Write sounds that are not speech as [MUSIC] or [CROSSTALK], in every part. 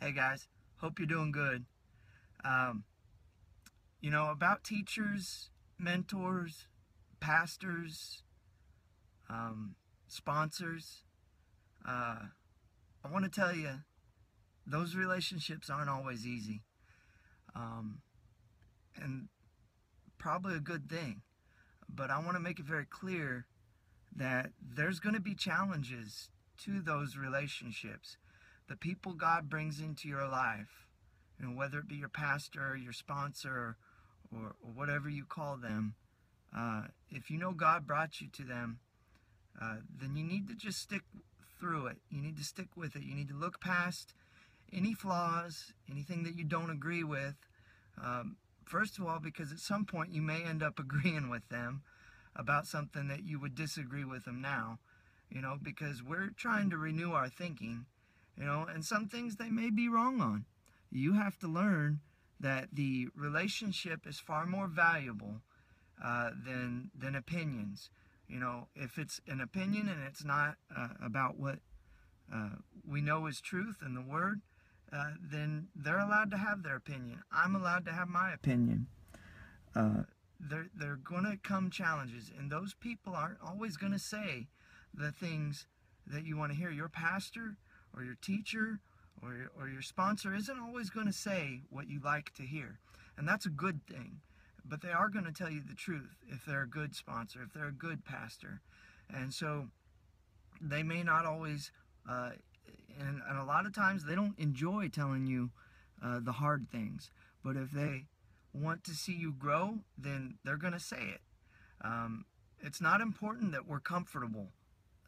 Hey guys, hope you're doing good. Um, you know, about teachers, mentors, pastors, um, sponsors, uh, I want to tell you, those relationships aren't always easy. Um, and probably a good thing. But I want to make it very clear that there's going to be challenges to those relationships. The people God brings into your life, know, whether it be your pastor, your sponsor, or, or whatever you call them, uh, if you know God brought you to them, uh, then you need to just stick through it. You need to stick with it. You need to look past any flaws, anything that you don't agree with. Um, first of all, because at some point you may end up [LAUGHS] agreeing with them about something that you would disagree with them now, you know, because we're trying to renew our thinking, you know, and some things they may be wrong on. You have to learn that the relationship is far more valuable uh, than than opinions. You know, if it's an opinion and it's not uh, about what uh, we know is truth and the Word, uh, then they're allowed to have their opinion. I'm allowed to have my opinion. Uh, there are going to come challenges, and those people aren't always going to say the things that you want to hear. Your pastor or your teacher or your, or your sponsor isn't always going to say what you like to hear, and that's a good thing. But they are going to tell you the truth if they're a good sponsor, if they're a good pastor, and so they may not always. Uh, and, and, a lot of times they don't enjoy telling you uh, the hard things. But if they want to see you grow, then they're going to say it. Um, it's not important that we're comfortable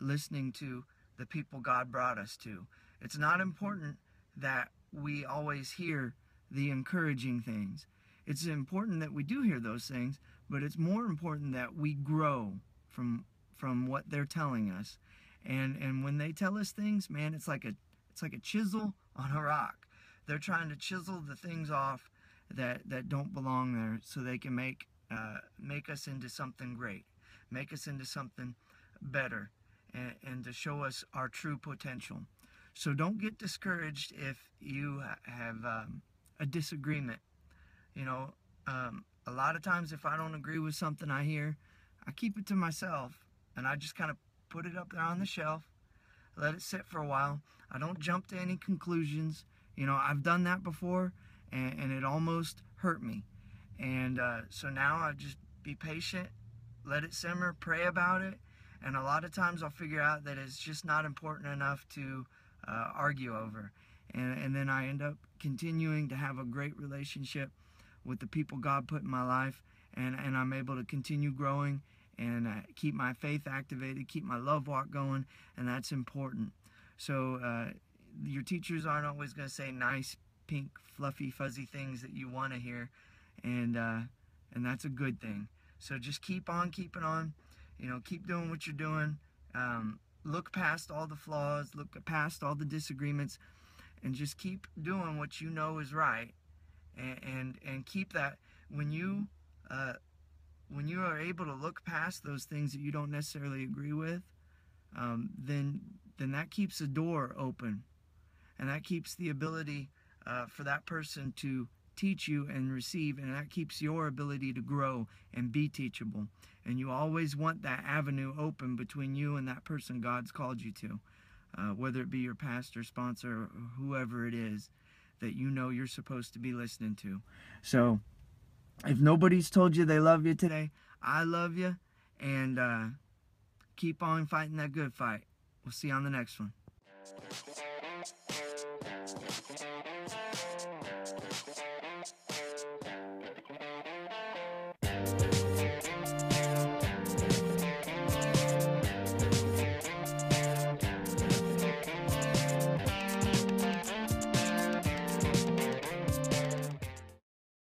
listening to the people God brought us to. It's not important that we always hear the encouraging things. It's important that we do hear those things, but it's more important that we grow from from what they're telling us. And and when they tell us things, man, it's like a it's like a chisel on a rock. They're trying to chisel the things off that that don't belong there so they can make uh, make us into something great, make us into something better, and, and to show us our true potential. So don't get discouraged if you have um, a disagreement. You know, um, a lot of times if I don't agree with something I hear, I keep it to myself and I just kind of put it up there on the shelf, let it sit for a while. I don't jump to any conclusions. You know, I've done that before and, and it almost hurt me. And uh, so now I just be patient, let it simmer, pray about it, and a lot of times I'll figure out that it's just not important enough to uh, argue over. And, and then I end up continuing to have a great relationship with the people God put in my life, and, and I'm able to continue growing and uh, keep my faith activated, keep my love walk going, and that's important. So uh, your teachers aren't always going to say nice pink, fluffy, fuzzy things that you want to hear, and uh, and that's a good thing. So just keep on keeping on, you know, keep doing what you're doing. Um, look past all the flaws, look past all the disagreements, and just keep doing what you know is right, and and, and keep that when you. When you are able to look past those things that you don't necessarily agree with, um, then then that keeps the door open, and that keeps the ability uh, for that person to teach you and receive, and that keeps your ability to grow and be teachable. And you always want that avenue open between you and that person God's called you to, uh, whether it be your pastor, sponsor, or whoever it is that you know you're supposed to be listening to. So, if nobody's told you they love you today, I love you, and uh, keep on fighting that good fight. We'll see you on the next one.